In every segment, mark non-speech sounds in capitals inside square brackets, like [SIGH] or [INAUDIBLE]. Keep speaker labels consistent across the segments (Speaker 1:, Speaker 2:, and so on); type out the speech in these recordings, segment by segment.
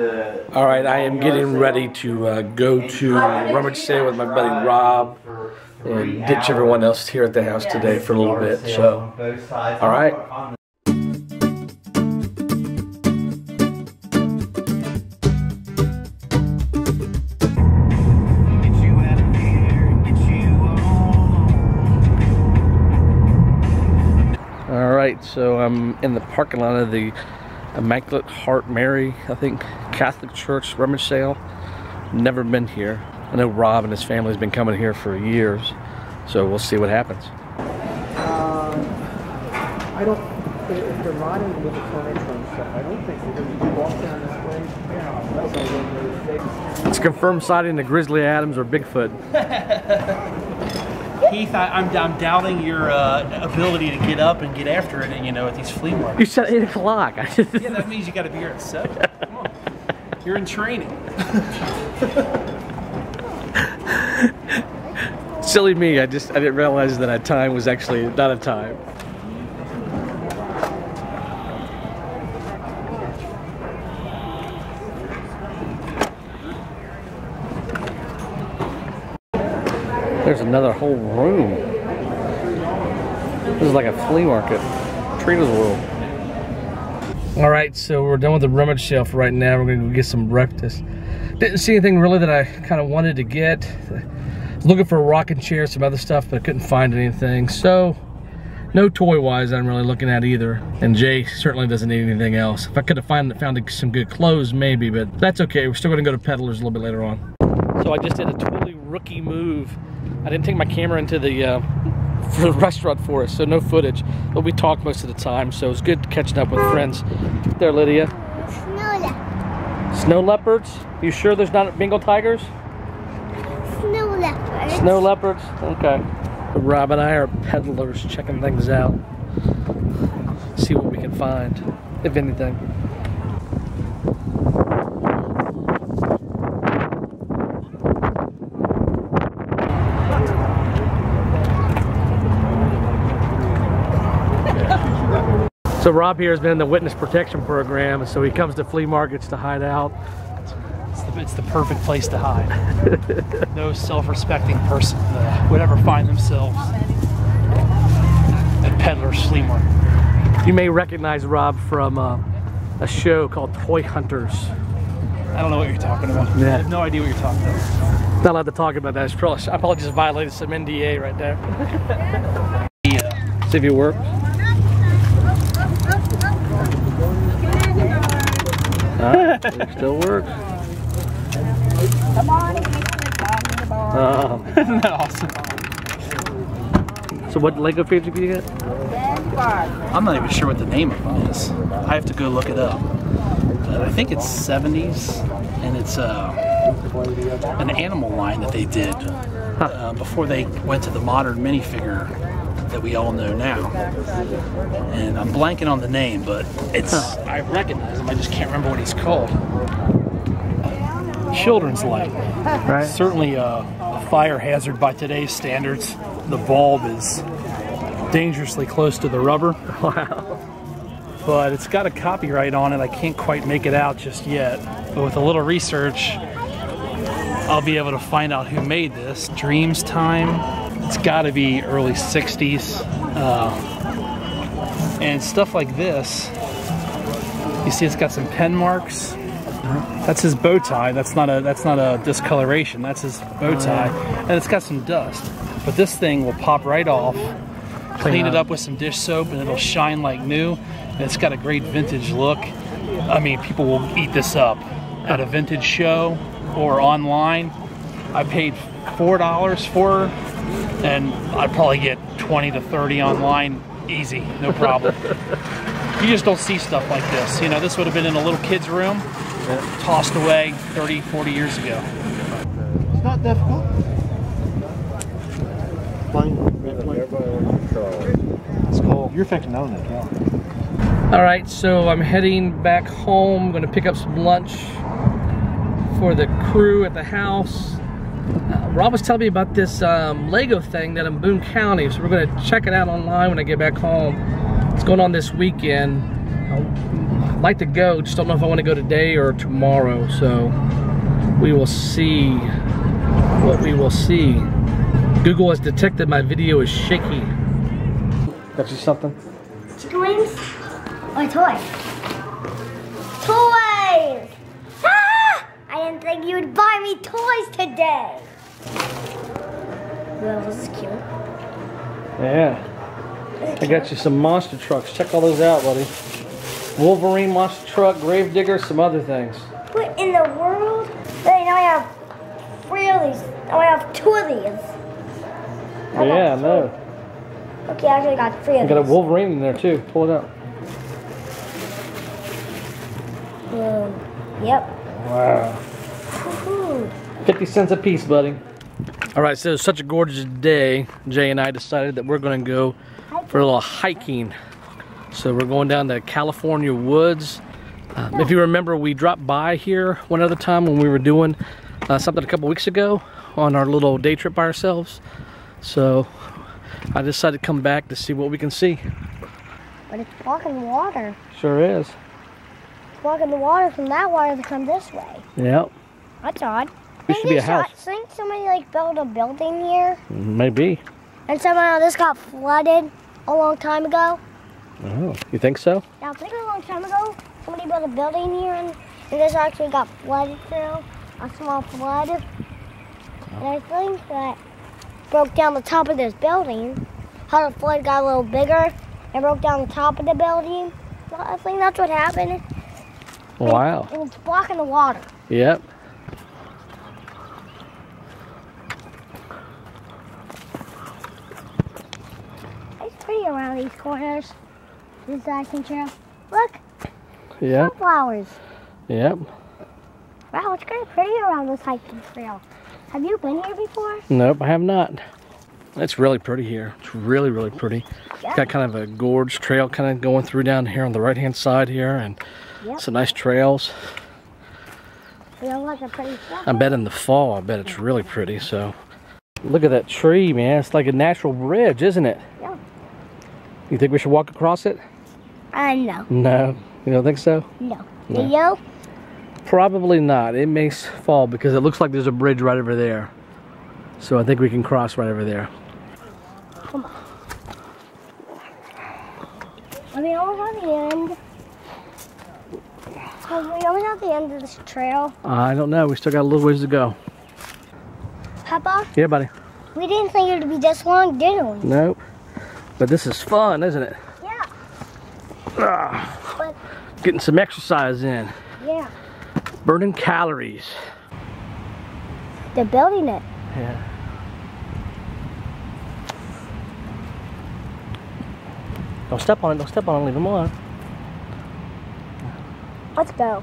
Speaker 1: All right, I am getting ready to uh, go to rummage sale with my buddy Rob and ditch everyone else here at the house today for a little bit. So, all right. All right, so I'm in the parking lot of the Immaculate Heart Mary, I think, Catholic Church rummage sale. Never been here. I know Rob and his family has been coming here for years, so we'll see what happens.
Speaker 2: Um, I don't, if they're riding with the furniture and stuff, I don't think they're going to walk down this way. That's all they're
Speaker 1: It's confirmed sighting the Grizzly Adams or Bigfoot. [LAUGHS]
Speaker 3: Heath, I, I'm, I'm doubting your uh, ability to get up and get after it, and you know, at these flea markets.
Speaker 1: You said 8 o'clock. [LAUGHS]
Speaker 3: Yeah, that means you got to be here at seven. Come on. You're in training.
Speaker 1: Silly me, I just I didn't realize that a time was actually not a time. There's another whole room. This is like a flea market. Trader's World. All right, so we're done with the rummage for right now. We're gonna go get some breakfast. Didn't see anything really that I kind of wanted to get. Looking for a rocking chair, some other stuff, but I couldn't find anything. So, no toy-wise I'm really looking at either. And Jay certainly doesn't need anything else. If I could have found, found some good clothes, maybe, but that's okay. We're still gonna go to Peddlers a little bit later on. So I just did a totally rookie move. I didn't take my camera into the uh, [LAUGHS] for the restaurant for us, so no footage. But we talked most of the time, so it was good catching up with friends. There, Lydia.
Speaker 4: Snow, leopards.
Speaker 1: Snow leopards? You sure there's not Bengal tigers?
Speaker 4: snow leopards.
Speaker 1: Snow leopards? Okay. Rob and I are peddlers checking things out. See what we can find, if anything. So Rob here has been in the witness protection program, so he comes to flea markets to hide out.
Speaker 3: It's the, it's the perfect place to hide. [LAUGHS] no self-respecting person uh, would ever find themselves at Peddler's Flea Market.
Speaker 1: You may recognize Rob from uh, a show called Toy Hunters.
Speaker 3: I don't know what you're talking about.
Speaker 1: Yeah.
Speaker 3: I have no idea what you're talking about.
Speaker 1: Not allowed to talk about that. It's probably, I probably just violated some NDA right there. [LAUGHS]
Speaker 3: Yeah.
Speaker 1: See if it works. It still works. Oh.
Speaker 3: Isn't that awesome?
Speaker 1: so what Lego figure did you get?
Speaker 3: I'm not even sure what the name of it is. I have to go look it up. But I think it's 70s, and it's uh, an animal line that they did uh, before they went to the modern minifigure that we all know now. And I'm blanking on the name, but it's I recognize him. I just can't remember what he's called. Children's light.
Speaker 1: Right.
Speaker 3: Certainly a, a fire hazard by today's standards. The bulb is dangerously close to the rubber. [LAUGHS]
Speaker 1: Wow.
Speaker 3: But it's got a copyright on it. I can't quite make it out just yet. But with a little research, I'll be able to find out who made this. Dreams Time. It's got to be early 60s. Uh, and stuff like this. You see, it's got some pen marks. That's his bow tie. That's not a that's not a discoloration. That's his bow tie, and it's got some dust. But this thing will pop right off. Clean it
Speaker 1: up.
Speaker 3: with some dish soap, and it'll shine like new. And it's got a great vintage look. I mean, people will eat this up at a vintage show or online. I paid four dollars for, and I'd probably get twenty to thirty online, easy, no problem. [LAUGHS] you just don't see stuff like this. You know, this would have been in a little kid's room, tossed away 30, 40 years ago.
Speaker 2: It's not difficult. Plain, red plain. It's cold. You're fixing to own it, yeah.
Speaker 1: All right, so I'm heading back home. I'm gonna pick up some lunch for the crew at the house. Uh, Rob was telling me about this um, Lego thing that in Boone County, so we're gonna check it out online when I get back home. It's going on this weekend. I'd like to go, just don't know if I want to go today or tomorrow. So we will see what we will see. Google has detected my video is shaky. Got you something?
Speaker 4: Chicken wings or toys? Toys! Today. Well, this is cute.
Speaker 1: Yeah. I got you some monster trucks. Check all those out, buddy. Wolverine monster truck, Gravedigger, some other things.
Speaker 4: What in the world? Wait, now I have three of these. Now I have two of these. I
Speaker 1: Yeah, I know.
Speaker 4: Okay, I actually got three
Speaker 1: I
Speaker 4: of
Speaker 1: got a. Wolverine in there too. Pull it out.
Speaker 4: Um, yep.
Speaker 1: Wow.
Speaker 4: Woohoo.
Speaker 1: 50 cents a piece, buddy. All right, so it's such a gorgeous day. Jay and I decided that we're going to go for a little hiking. So we're going down the California woods. Um, if you remember, we dropped by here one other time when we were doing uh, something a couple weeks ago on our little day trip by ourselves. So I decided to come back to see what we can see.
Speaker 4: But it's blocking the water.
Speaker 1: Sure is.
Speaker 4: It's blocking the water from that water to come this way.
Speaker 1: Yep,
Speaker 4: That's odd.
Speaker 1: Should be a house.
Speaker 4: I Think somebody like built a building here,
Speaker 1: maybe.
Speaker 4: and somehow this got flooded a long time ago.
Speaker 1: Oh, you think so?
Speaker 4: Now, I think a long time ago, somebody built a building here, and, and this actually got flooded through a small flood. And I think that broke down the top of this building. How the flood got a little bigger and broke down the top of the building. I think that's what happened.
Speaker 1: Wow.
Speaker 4: And it's blocking the water.
Speaker 1: Yep.
Speaker 4: It's pretty around these corners. This hiking trail. Look,
Speaker 1: Yep.
Speaker 4: sunflowers.
Speaker 1: Yep.
Speaker 4: Wow, it's kind of pretty around this hiking trail. Have you been here before?
Speaker 1: Nope, I have not. It's really pretty here. It's really, really pretty.
Speaker 4: Yeah.
Speaker 1: Got kind of a gorge trail kind of going through down here on the right hand side here and
Speaker 4: Yep.
Speaker 1: some nice trails.
Speaker 4: Like a pretty trail.
Speaker 1: I bet in the fall, I bet it's really pretty. So look at that tree, man. It's like a natural bridge, isn't it? You think we should walk across it?
Speaker 4: Uh, no,
Speaker 1: No. You don't think so?
Speaker 4: no.
Speaker 1: No.
Speaker 4: Do you?
Speaker 1: Probably not. It may fall because it looks like there's a bridge right over there. So I think we can cross right over there.
Speaker 4: Come on. Are we almost at the end? Are we almost at the end of this trail?
Speaker 1: I don't know. We still got a little ways to go.
Speaker 4: Papa,
Speaker 1: Yeah, buddy.
Speaker 4: we didn't think it would be this long, did we?
Speaker 1: Nope. But this is fun, isn't it?
Speaker 4: Yeah.
Speaker 1: Ah, getting some exercise in.
Speaker 4: yeah.
Speaker 1: Burning calories.
Speaker 4: They're building it.
Speaker 1: Yeah. Don't step on it. Don't step on it. Leave them alone.
Speaker 4: Let's go.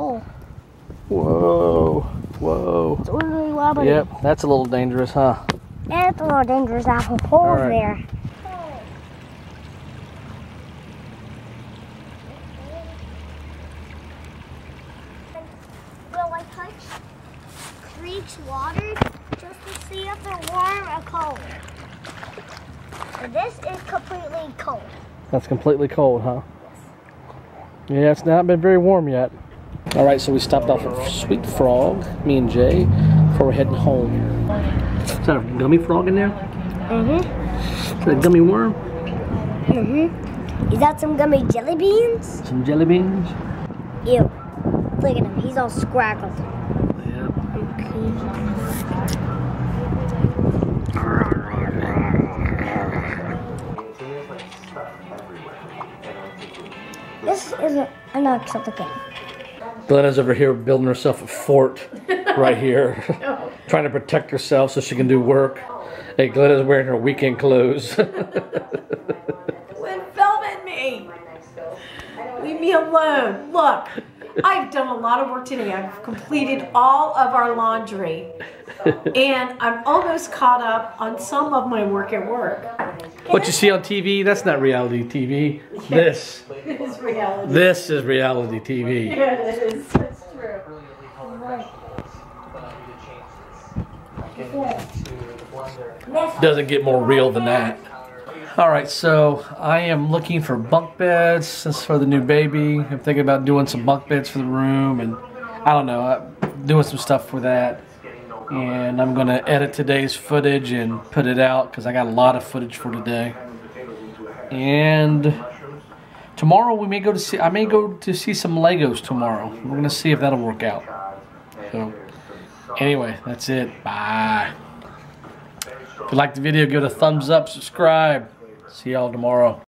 Speaker 4: Oh,
Speaker 1: Whoa. Whoa.
Speaker 4: it's really wobbly.
Speaker 1: Yep, that's a little dangerous, huh?
Speaker 4: And it's a little dangerous out of hole
Speaker 1: All right.
Speaker 4: there. Will I touch creek's water just to see if they're warm or cold? And this is completely cold.
Speaker 1: That's completely cold, huh? Yes. Yeah, it's not been very warm yet. All right, so we stopped off at Sweet Frog, me and Jay, before we're heading home. Is that a gummy frog in there?
Speaker 4: Mm-hmm.
Speaker 1: Is that a gummy worm?
Speaker 4: Mm-hmm. Is that some gummy jelly beans?
Speaker 1: Some jelly beans?
Speaker 4: Ew. Look at him. He's all scraggled.
Speaker 1: Yeah.
Speaker 4: This isn't an acceptable.
Speaker 1: Glenna's over here building herself a fort [LAUGHS] right here, [LAUGHS] trying to protect herself so she can do work. Hey, Glenna's wearing her weekend clothes. [LAUGHS]
Speaker 5: Quit filming me. Leave me alone. Look, I've done a lot of work today. I've completed all of our laundry. And I'm almost caught up on some of my work at work.
Speaker 1: what you see on TV, that's not reality TV. [LAUGHS] This,
Speaker 5: It is reality.
Speaker 1: this is reality TV.
Speaker 5: Yeah, it is.
Speaker 1: Doesn't get more real than that. All right, so I am looking for bunk beds. This is for the new baby. I'm thinking about doing some bunk beds for the room, and I don't know, doing some stuff for that. And I'm gonna edit today's footage and put it out because I got a lot of footage for today. And tomorrow we may go to see. I may go to see some Legos tomorrow. We're gonna see if that'll work out. So, anyway, that's it. Bye. If you like the video, give it a thumbs up, subscribe. See y'all tomorrow.